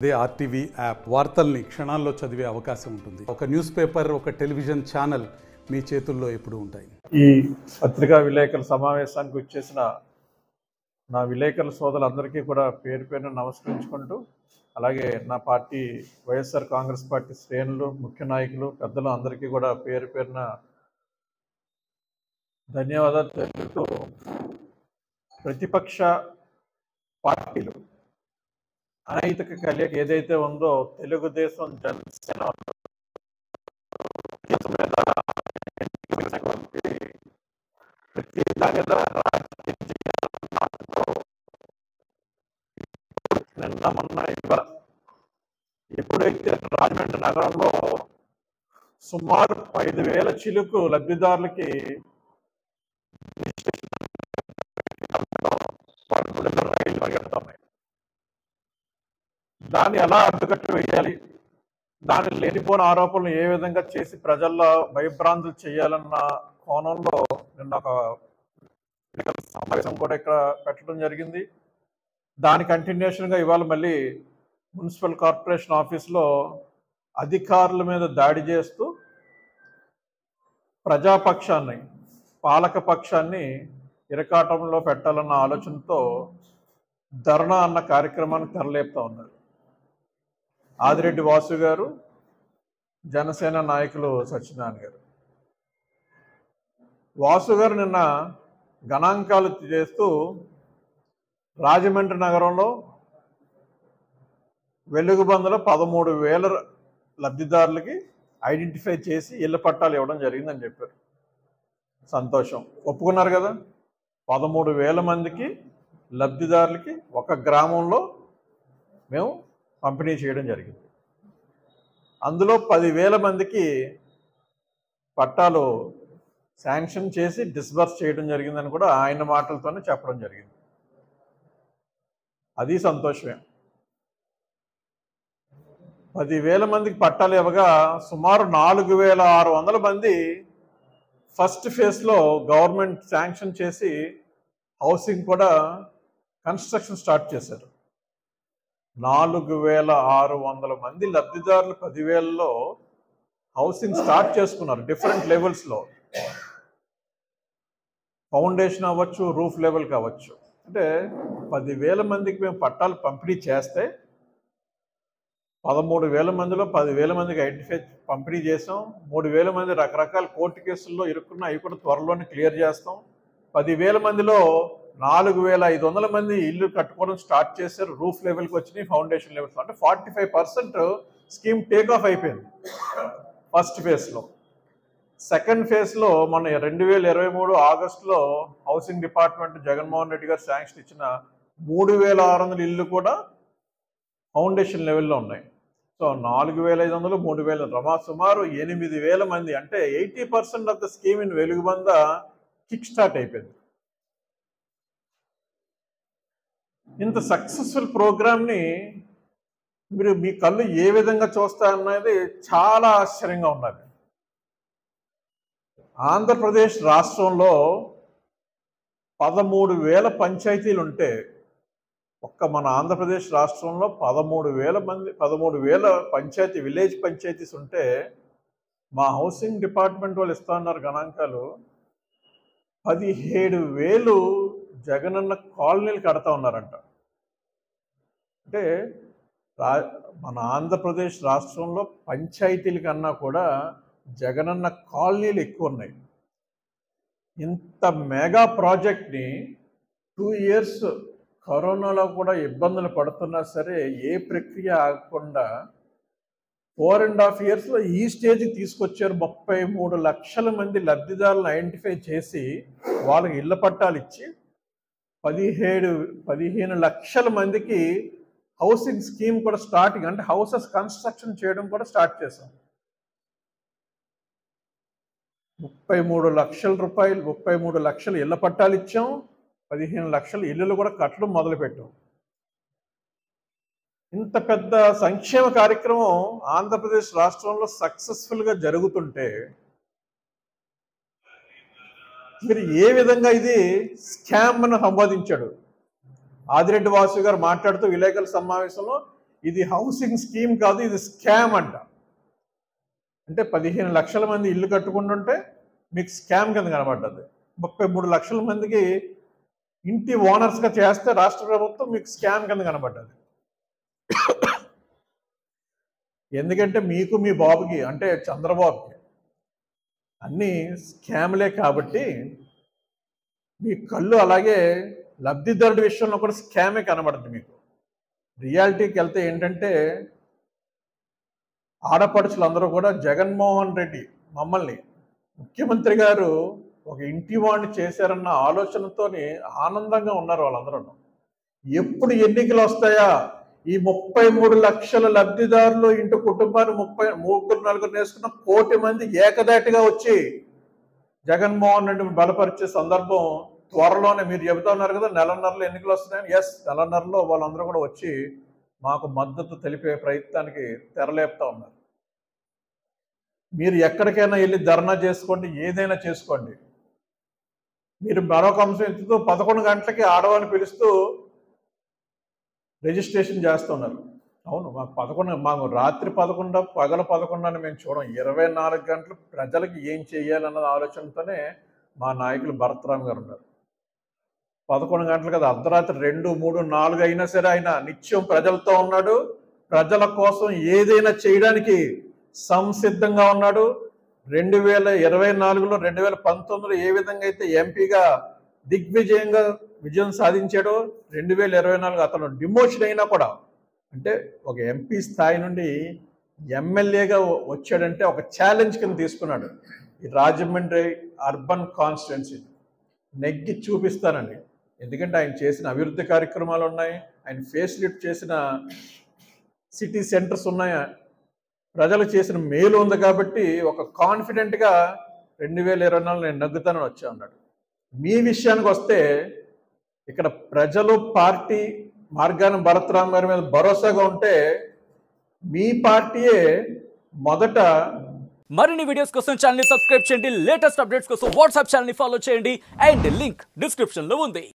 అదే RTV app వార్తల్ని క్షణాల్లో చదివే అవకాశం ఉంటుంది. ఒక న్యూస్ పేపర్ ఒక టెలివిజన్ ఛానల్ మీ చేతుల్లో ఎప్పుడు ఉంటాయి. ఈ పత్రికా విలేకరుల సమావేశానికి వచ్చేసిన నా విలేకరుల సోదరులందరికీ కూడా పేరు పేరున నమస్కరించుకుంటూ అలాగే నా పార్టీ వైఎస్ఆర్ కాంగ్రెస్ పార్టీ శ్రేణులు ముఖ్య నాయకులు పెద్దలు అందరికీ కూడా పేరు పేరున ధన్యవాదాలు తెలుపుతూ ప్రతిపక్ష పార్టీలు అనైతిక కలయిక ఏదైతే ఉందో తెలుగుదేశం జనసేన ప్రతి దాని నిన్న మొన్న ఇవాళ ఎప్పుడైతే రాజమండ్రి నగరంలో సుమారు ఐదు వేల చిలుకు లబ్ధిదారులకి రైలు రైళ్ళు పరిగెడుతున్నాయి దాన్ని ఎలా అడ్డుకట్టు వేయాలి? దాని లేనిపోని ఆరోపణలు ఏ విధంగా చేసి ప్రజల్లో భయభ్రాంతులు చేయాలన్న కోణంలో నిన్న ఒక సమావేశం కూడా ఇక్కడ పెట్టడం జరిగింది. దాని కంటిన్యూషన్గా ఇవాళ మళ్ళీ మున్సిపల్ కార్పొరేషన్ ఆఫీస్లో అధికారుల మీద దాడి చేస్తూ ప్రజాపక్షాన్ని పాలక పక్షాన్ని ఇరకాటంలో పెట్టాలన్న ఆలోచనతో ధర్నా అన్న కార్యక్రమాన్ని తెరలేపుతా ఉన్నారు. ఆదిరెడ్డి వాసు గారు జనసేన నాయకులు సత్యనారాయణ గారు. వాసు గారు నిన్న గణాంకాలు చేస్తూ రాజమండ్రి నగరంలో వెలుగుబందులో పదమూడు వేల లబ్ధిదారులకి ఐడెంటిఫై చేసి ఇళ్ళ పట్టాలు ఇవ్వడం జరిగిందని చెప్పారు. సంతోషం. ఒప్పుకున్నారు కదా? పదమూడు వేల మందికి లబ్ధిదారులకి ఒక గ్రామంలో మేము పంపిణీ చేయడం జరిగింది. అందులో పదివేల మందికి పట్టాలు శాంక్షన్ చేసి డిస్బర్స్ చేయడం జరిగిందని కూడా ఆయన మాటలతోనే చెప్పడం జరిగింది. అది సంతోషమే. పదివేల మందికి పట్టాలు ఇవ్వగా సుమారు నాలుగు వేల ఆరు వందల మంది ఫస్ట్ ఫేజ్లో గవర్నమెంట్ శాంక్షన్ చేసి హౌసింగ్ కూడా కన్స్ట్రక్షన్ స్టార్ట్ చేశారు. నాలుగు వేల ఆరు వందల మంది లబ్ధిదారులు పదివేలలో హౌసింగ్ స్టార్ట్ చేసుకున్నారు డిఫరెంట్ లెవెల్స్లో. ఫౌండేషన్ అవ్వచ్చు రూఫ్ లెవెల్ కావచ్చు. అంటే పదివేల మందికి మేము పట్టాలు పంపిణీ చేస్తే పదమూడు వేల మందిలో పదివేల మందికి ఐడెంటిఫై పంపిణీ చేసాం. మూడు వేల మంది రకరకాల కోర్టు కేసుల్లో ఇరుక్కున్న అవి కూడా త్వరలోనే క్లియర్ చేస్తాం. పదివేల మందిలో నాలుగు వేల ఐదు వందల మంది ఇల్లు కట్టుకోవడం స్టార్ట్ చేశారు. రూఫ్ లెవెల్కి వచ్చినాయి ఫౌండేషన్ లెవెల్స్ అంటే forty five percent scheme take off అయిపోయింది. ఫస్ట్ ఫేజ్లో. సెకండ్ ఫేజ్లో మన రెండు వేల ఇరవై మూడు ఆగస్టులో హౌసింగ్ డిపార్ట్మెంట్ జగన్మోహన్ రెడ్డి గారు శాంక్షన్ ఇచ్చిన మూడు వేల ఆరు వందల ఇల్లు కూడా ఫౌండేషన్ లెవెల్లో ఉన్నాయి. సో నాలుగు వేల ఐదు వందలు మూడు వేల రమా సుమారు ఎనిమిది వేల మంది. అంటే eighty percent of the scheme in Velugubanda kick start అయిపోయింది. ఇంత సక్సెస్ఫుల్ ప్రోగ్రామ్ని మీరు మీ కళ్ళు ఏ విధంగా చూస్తారన్నది చాలా ఆశ్చర్యంగా ఉన్నది. ఆంధ్రప్రదేశ్ రాష్ట్రంలో పదమూడు వేల పంచాయతీలు ఉంటే ఒక్క మన ఆంధ్రప్రదేశ్ రాష్ట్రంలో పదమూడు వేల మంది పదమూడు వేల పంచాయతీ విలేజ్ పంచాయతీస్ ఉంటే మా హౌసింగ్ డిపార్ట్మెంట్ వాళ్ళు ఇస్తా ఉన్నారు గణాంకాలు. పదిహేడు వేలు జగనన్న కాలనీలు కడతా ఉన్నారంట. అంటే రా మన ఆంధ్రప్రదేశ్ రాష్ట్రంలో పంచాయతీల కన్నా కూడా జగనన్న కాలనీలు ఎక్కువ ఉన్నాయి. ఇంత మెగా ప్రాజెక్ట్ని టూ ఇయర్స్ కరోనాలో కూడా ఇబ్బందులు పడుతున్నా సరే ఏ ప్రక్రియ ఆగకుండా ఫోర్ అండ్ హాఫ్ ఇయర్స్లో ఈ స్టేజ్కి తీసుకొచ్చారు ముప్పై మూడు లక్షల మంది లబ్ధిదారులను ఐడెంటిఫై చేసి వాళ్ళకి ఇళ్ళ పట్టాలు ఇచ్చి పదిహేడు పదిహేను లక్షల మందికి హౌసింగ్ స్కీమ్ కూడా స్టార్టింగ్ అంటే హౌసెస్ కన్స్ట్రక్షన్ చేయడం కూడా స్టార్ట్ చేశాం. ముప్పై మూడు లక్షల రూపాయలు ముప్పై మూడు లక్షలు ఇళ్ళ పట్టాలు ఇచ్చాం పదిహేను లక్షల ఇల్లులు కూడా కట్టడం మొదలుపెట్టాం. ఇంత పెద్ద సంక్షేమ కార్యక్రమం ఆంధ్రప్రదేశ్ రాష్ట్రంలో సక్సెస్ఫుల్గా జరుగుతుంటే మీరు ఏ విధంగా ఇది స్కామ్ అని సంబోధించాడు? ఆదిరెడ్డి వాసు గారు మాట్లాడుతూ విలేకరుల సమావేశంలో ఇది హౌసింగ్ స్కీమ్ కాదు ఇది స్కామ్ అంట. అంటే పదిహేను లక్షల మంది ఇల్లు కట్టుకుంటుంటే మీకు స్కామ్ కింద కనబడ్డది. ముప్పై మూడు లక్షల మందికి ఇంటి ఓనర్స్గా చేస్తే రాష్ట్ర ప్రభుత్వం మీకు స్కామ్ కింద కనబడ్డది. ఎందుకంటే మీకు మీ బాబుకి అంటే చంద్రబాబుకి అన్నీ స్కామ్లే కాబట్టి మీ కళ్ళు అలాగే లబ్ధిదారుడి విషయంలో కూడా స్కామే కనబడుతుంది మీకు. రియాలిటీకి వెళ్తే ఏంటంటే ఆడపడుచులు అందరూ కూడా జగన్మోహన్ రెడ్డి మమ్మల్ని ముఖ్యమంత్రి గారు ఒక ఇంటి వాడిని చేశారన్న ఆలోచనతో ఆనందంగా ఉన్నారు వాళ్ళందరూ. ఎప్పుడు ఎన్నికలు వస్తాయా? ఈ ముప్పై మూడు లక్షల లబ్ధిదారులు ఇంటి కుటుంబాన్ని ముప్పై ముగ్గురు నలుగురు నేసుకున్న కోటి మంది ఏకదాటిగా వచ్చి జగన్మోహన్ రెడ్డిని బలపరిచే సందర్భం త్వరలోనే మీరు చెబుతా ఉన్నారు కదా నెలన్నరలో ఎన్నికలు వస్తున్నాయని. ఎస్ నెలన్నరలో వాళ్ళందరూ కూడా వచ్చి మాకు మద్దతు తెలిపే ప్రయత్నానికి తెరలేపుతా ఉన్నారు. మీరు ఎక్కడికైనా వెళ్ళి ధర్నా చేసుకోండి ఏదైనా చేసుకోండి. మీరు మరొక అంశం ఎత్తుతూ పదకొండు గంటలకి ఆడవాన్ని పిలుస్తూ రిజిస్ట్రేషన్ చేస్తున్నారు. అవును మాకు పదకొండు మాకు రాత్రి పదకొండు పగల పదకొండు అని మేము చూడం. ఇరవై నాలుగు గంటలు ప్రజలకి ఏం చేయాలన్న ఆలోచనతోనే మా నాయకులు భరతరామ్ గారు ఉన్నారు. పదకొండు గంటలు కదా అర్ధరాత్రి రెండు మూడు నాలుగు అయినా సరే ఆయన నిత్యం ప్రజలతో ఉన్నాడు. ప్రజల కోసం ఏదైనా చేయడానికి సంసిద్ధంగా ఉన్నాడు. రెండు వేల ఇరవై నాలుగులో రెండు వేల పంతొమ్మిదిలో ఏ విధంగా అయితే ఎంపీగా దిగ్విజయంగా విజయం సాధించాడో రెండు వేల ఇరవై నాలుగు అతను డిమోషన్ అయినా కూడా అంటే ఒక ఎంపీ స్థాయి నుండి ఎమ్మెల్యేగా వచ్చాడంటే ఒక ఛాలెంజ్ కింద తీసుకున్నాడు. ఈ రాజమండ్రి అర్బన్ కాన్స్టిట్యున్సీ నెగ్గి చూపిస్తానండి. ఎందుకంటే ఆయన చేసిన అభివృద్ధి కార్యక్రమాలు ఉన్నాయి ఆయన ఫేస్ లిఫ్ట్ చేసిన సిటీ సెంటర్స్ ఉన్నాయి ప్రజలు చేసిన మేలు ఉంది కాబట్టి ఒక కాన్ఫిడెంట్గా రెండు వేల ఇరవై నాలుగు నేను నగ్గుతానని వచ్చా అన్నాడు. మీ విషయానికి వస్తే ఇక్కడ ప్రజలు పార్టీ మార్గాన్ని భరతరామ్ గారి మీద భరోసాగా ఉంటే మీ పార్టీయే మొదట మరిన్ని వీడియోస్ కోసం ఛానల్ సబ్స్క్రైబ్ చేయండి. లేటెస్ట్ అప్డేట్స్ కోసం వాట్సాప్ ఛానల్ ఫాలో చేయండి. అండ్ లింక్ డిస్క్రిప్షన్లో ఉంది.